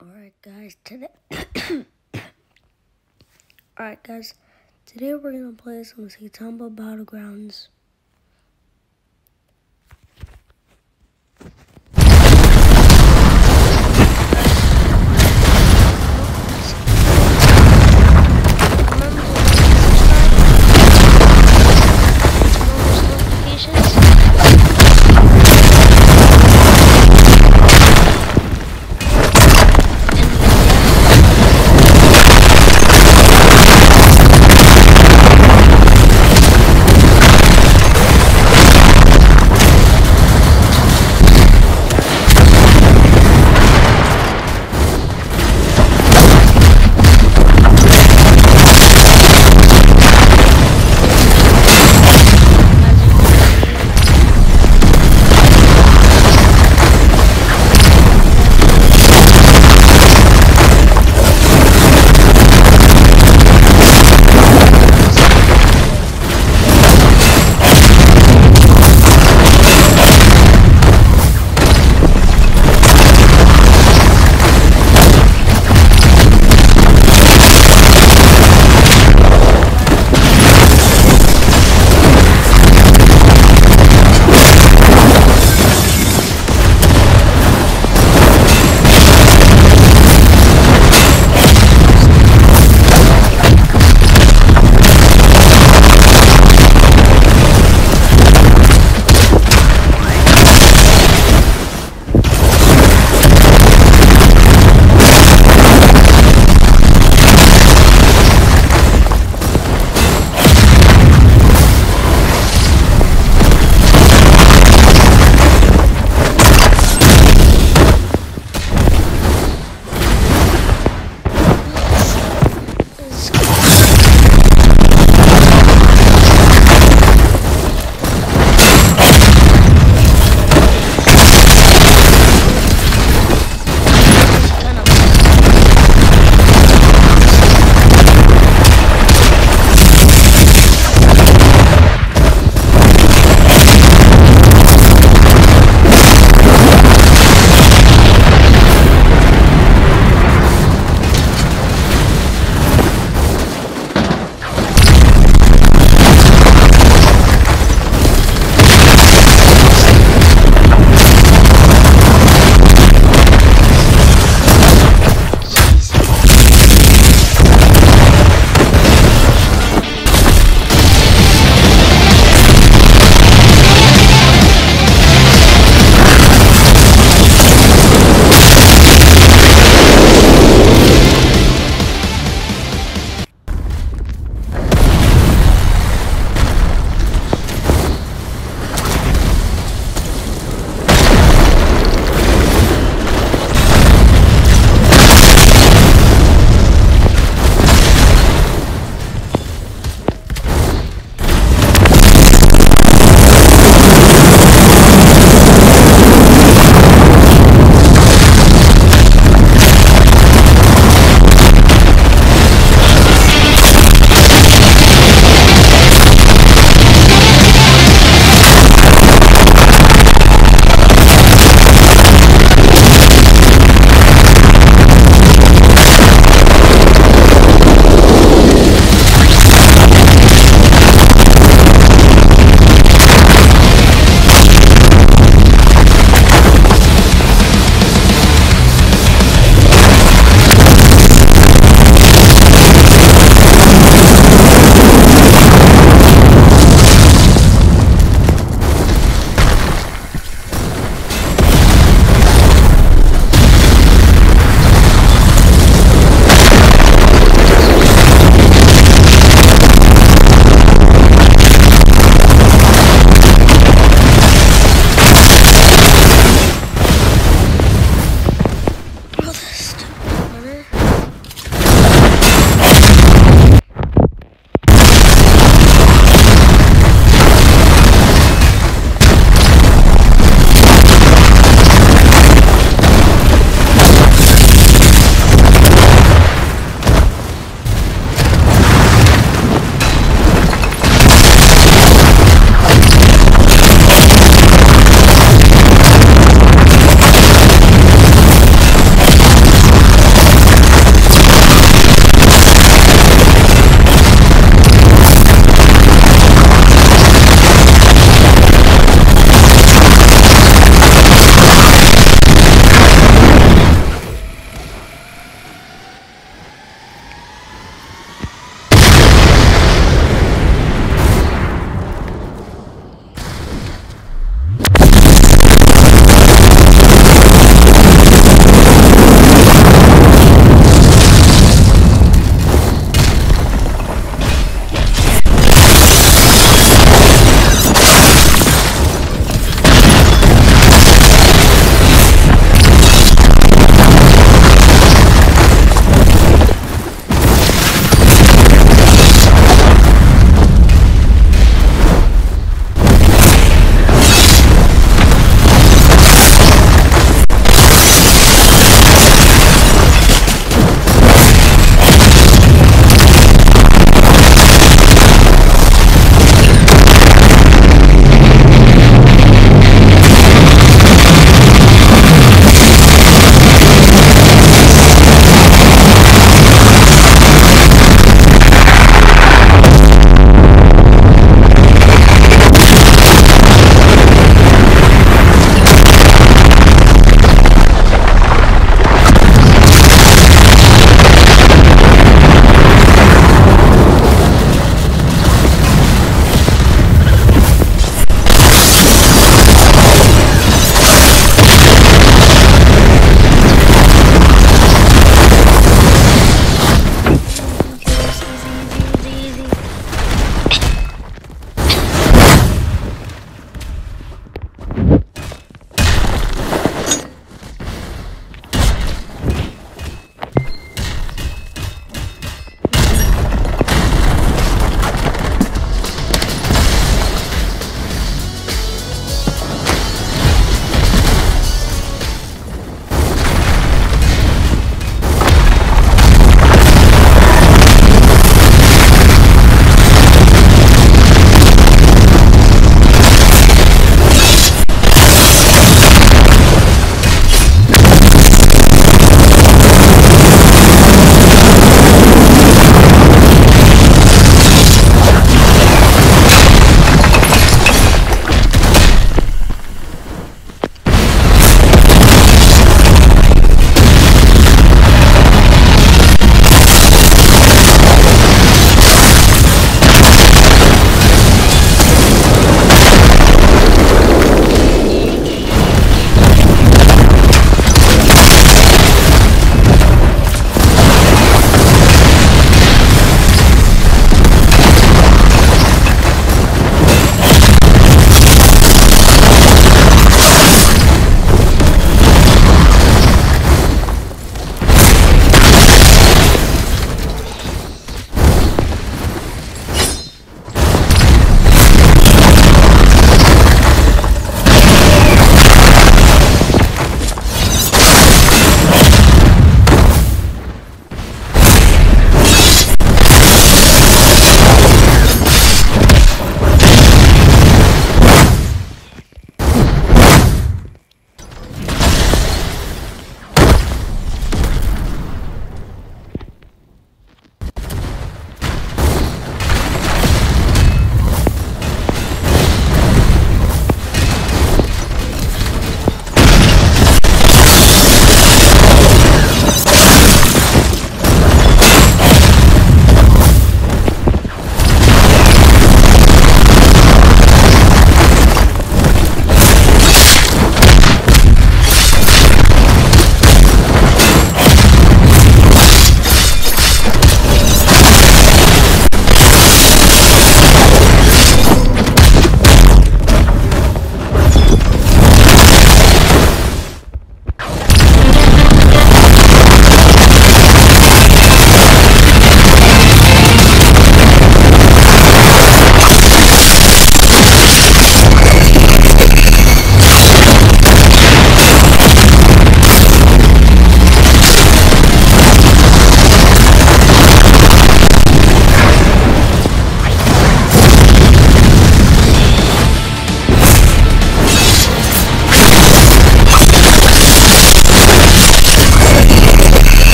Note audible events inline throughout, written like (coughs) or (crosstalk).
Alright guys, today (coughs) Alright guys, today we're gonna play some Saitama Battlegrounds.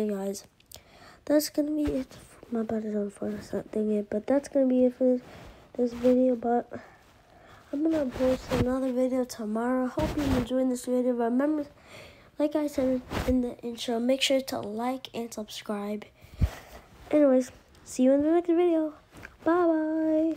Okay, guys, that's gonna be it. My is on for that thing yet, but that's gonna be it for this, this video. But I'm gonna post another video tomorrow. Hope you're enjoying this video. Remember, like I said in the intro, make sure to like and subscribe. Anyways, see you in the next video. Bye bye.